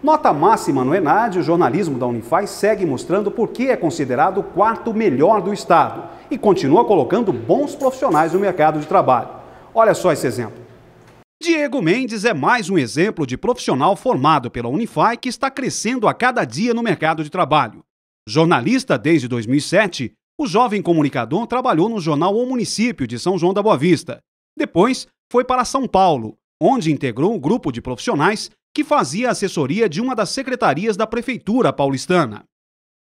Nota máxima no ENAD, o jornalismo da Unify segue mostrando por que é considerado o quarto melhor do Estado e continua colocando bons profissionais no mercado de trabalho. Olha só esse exemplo. Diego Mendes é mais um exemplo de profissional formado pela Unify que está crescendo a cada dia no mercado de trabalho. Jornalista desde 2007, o jovem comunicador trabalhou no jornal O Município de São João da Boa Vista. Depois, foi para São Paulo, onde integrou um grupo de profissionais que fazia assessoria de uma das secretarias da prefeitura paulistana.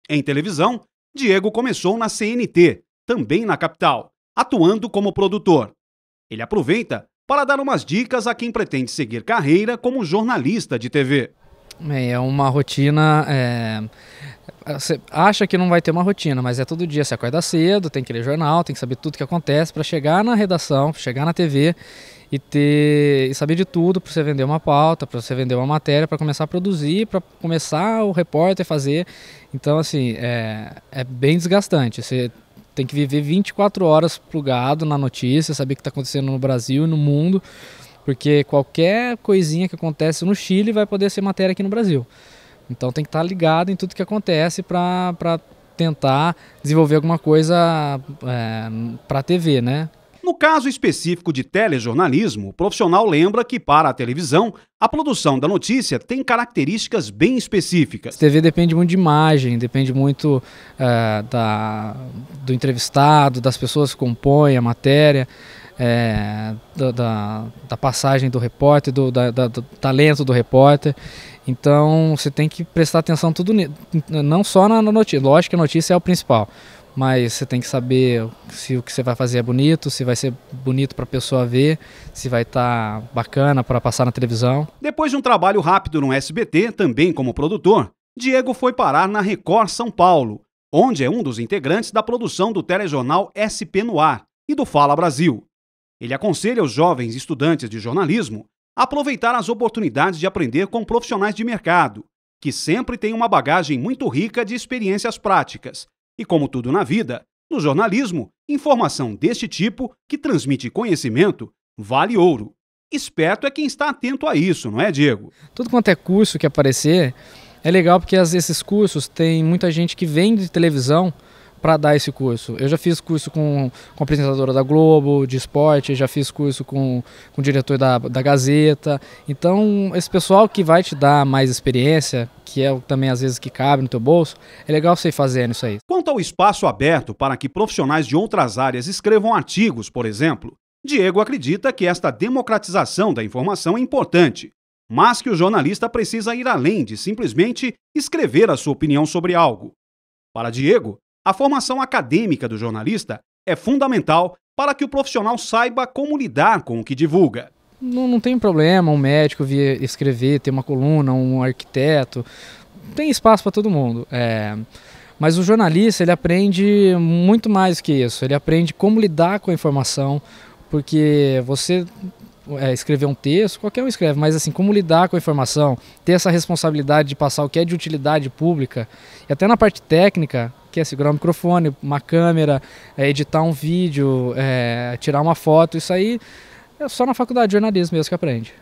Em televisão, Diego começou na CNT, também na capital, atuando como produtor. Ele aproveita para dar umas dicas a quem pretende seguir carreira como jornalista de TV. É uma rotina. É... Você acha que não vai ter uma rotina, mas é todo dia. Você acorda cedo, tem que ler jornal, tem que saber tudo que acontece para chegar na redação, chegar na TV e ter e saber de tudo para você vender uma pauta, para você vender uma matéria, para começar a produzir, para começar o repórter fazer. Então, assim, é, é bem desgastante. Você tem que viver 24 horas plugado na notícia, saber o que está acontecendo no Brasil e no mundo, porque qualquer coisinha que acontece no Chile vai poder ser matéria aqui no Brasil. Então tem que estar tá ligado em tudo que acontece para tentar desenvolver alguma coisa é, para a TV, né? No caso específico de telejornalismo, o profissional lembra que, para a televisão, a produção da notícia tem características bem específicas. A TV depende muito de imagem, depende muito uh, da, do entrevistado, das pessoas que compõem a matéria. É, da, da, passagem do repórter, do, do, talento do repórter. Então você tem que prestar atenção tudo, não só na notícia. Lógico que a notícia é o principal, mas você tem que saber se o que você vai fazer é bonito, se vai ser bonito para a pessoa ver, se vai estar tá bacana para passar na televisão. Depois de um trabalho rápido no SBT, também como produtor, Diego foi parar na Record São Paulo, onde é um dos integrantes da produção do telejornal SP no Ar e do Fala Brasil. Ele aconselha os jovens estudantes de jornalismo a aproveitar as oportunidades de aprender com profissionais de mercado, que sempre têm uma bagagem muito rica de experiências práticas e como tudo na vida, no jornalismo, informação deste tipo, que transmite conhecimento, vale ouro. Esperto é quem está atento a isso, não é, Diego? Tudo quanto é curso que aparecer, é legal porque esses cursos tem muita gente que vem de televisão para dar esse curso. Eu já fiz curso com, com apresentadora da Globo, de esporte, já fiz curso com, com o diretor da, da Gazeta. Então, esse pessoal que vai te dar mais experiência, que é também às vezes que cabe no teu bolso, é legal você ir fazendo isso aí. Quanto ao espaço aberto para que profissionais de outras áreas escrevam artigos, por exemplo, Diego acredita que esta democratização da informação é importante, mas que o jornalista precisa ir além de simplesmente escrever a sua opinião sobre algo. Para Diego, a formação acadêmica do jornalista é fundamental para que o profissional saiba como lidar com o que divulga. Não, não tem problema um médico vir escrever, ter uma coluna, um arquiteto. Tem espaço para todo mundo. É... Mas o jornalista ele aprende muito mais que isso. Ele aprende como lidar com a informação, porque você é, escrever um texto, qualquer um escreve, mas assim, como lidar com a informação, ter essa responsabilidade de passar o que é de utilidade pública, e até na parte técnica, que é segurar um microfone, uma câmera, é, editar um vídeo, é, tirar uma foto, isso aí é só na faculdade de jornalismo mesmo que aprende.